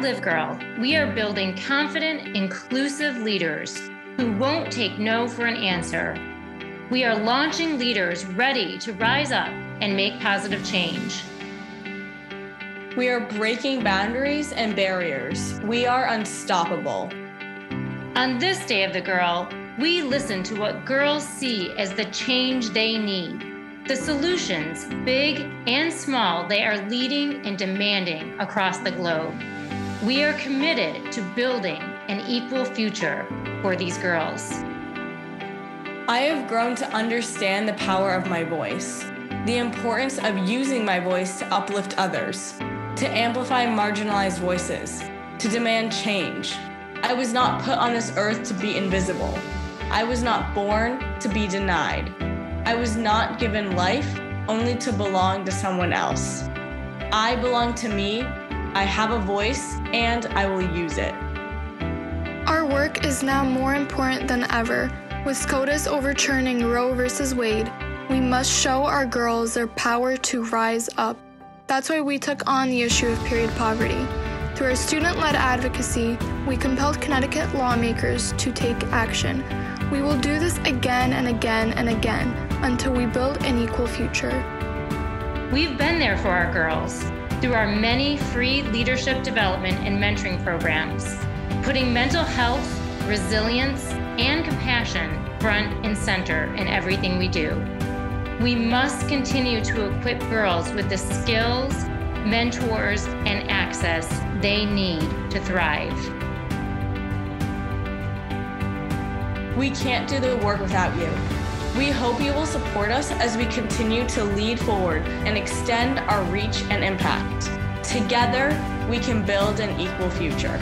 At Live Girl, we are building confident, inclusive leaders who won't take no for an answer. We are launching leaders ready to rise up and make positive change. We are breaking boundaries and barriers. We are unstoppable. On this Day of the Girl, we listen to what girls see as the change they need, the solutions, big and small, they are leading and demanding across the globe. We are committed to building an equal future for these girls. I have grown to understand the power of my voice, the importance of using my voice to uplift others, to amplify marginalized voices, to demand change. I was not put on this earth to be invisible. I was not born to be denied. I was not given life only to belong to someone else. I belong to me, I have a voice, and I will use it. Our work is now more important than ever. With SCOTUS overturning Roe v. Wade, we must show our girls their power to rise up. That's why we took on the issue of period poverty. Through our student led advocacy, we compelled Connecticut lawmakers to take action. We will do this again and again and again until we build an equal future. We've been there for our girls through our many free leadership development and mentoring programs, putting mental health, resilience, and compassion front and center in everything we do. We must continue to equip girls with the skills, mentors, and access they need to thrive. We can't do the work without you. We hope you will support us as we continue to lead forward and extend our reach and impact. Together, we can build an equal future.